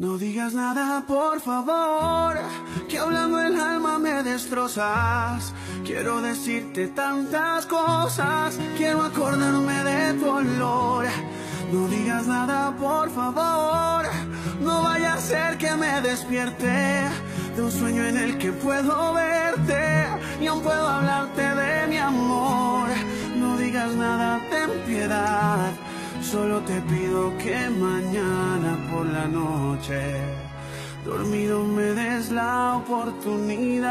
No digas nada, por favor, que hablando el alma me destrozas. Quiero decirte tantas cosas, quiero acordarme de tu olor. No digas nada, por favor, no vaya a ser que me despierte de un sueño en el que puedo verte y aún puedo hablarte de mi amor. Solo te pido que mañana por la noche, dormido me des la oportunidad.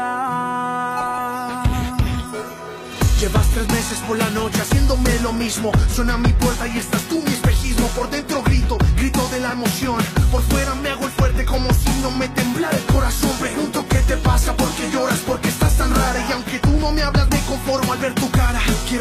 Llevas tres meses por la noche haciéndome lo mismo. Suena mi puerta y estás tú mi espejismo. Por dentro grito, grito de la emoción. Por fuera me hago el fuerte como si no me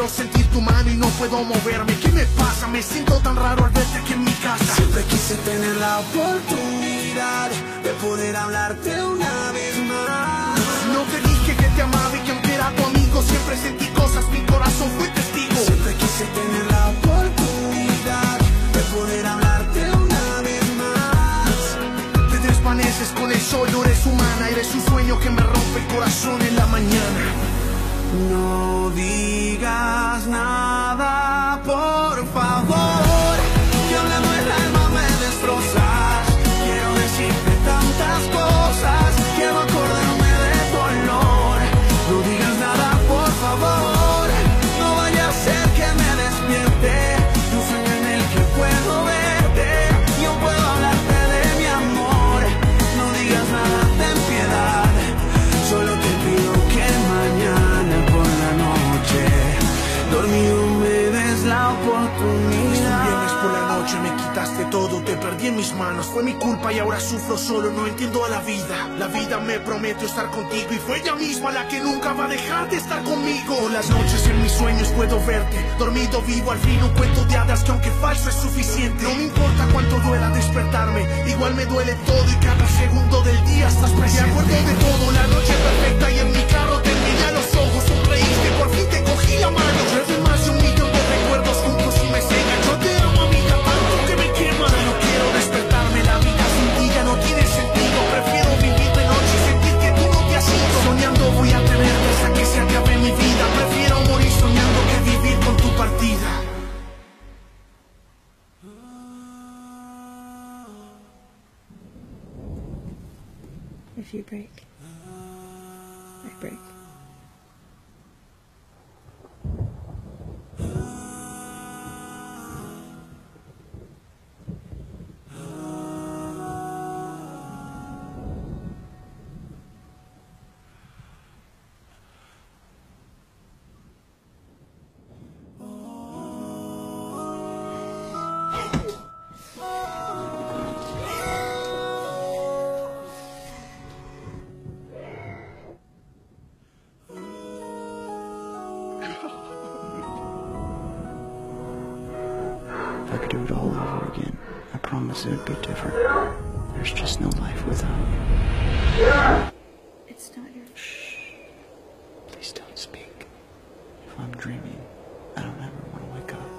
Quiero sentir tu mano y no puedo moverme. ¿Qué me pasa? Me siento tan raro al verte aquí en mi casa. Siempre quise tener la oportunidad de poder hablarte una vez más. No te dije que te amaba y que aunque era tu amigo, siempre sentí cosas, mi corazón fue testigo. Siempre quise tener la oportunidad de poder hablarte una vez más. Te desvaneces con el sol, no eres humana, eres un sueño que me rompe el corazón en la mañana. No digas nada, por favor, quitaste todo, te perdí en mis manos. Fue mi culpa y ahora sufro solo, no entiendo a la vida. La vida me prometió estar contigo y fue ella misma la que nunca va a dejar de estar conmigo. Las noches en mis sueños puedo verte, dormido vivo al fin un cuento de hadas que aunque falso es suficiente. No me importa cuánto duela despertarme, igual me duele todo y cada segundo del día estás presente. Me acuerdo de todo, la noche perfecta y en mi carro If you break, I break. I could do it all over again, I promise it would be different. There's just no life without. you. It's not your. Shh. Please don't speak. If I'm dreaming, I don't ever want to wake up.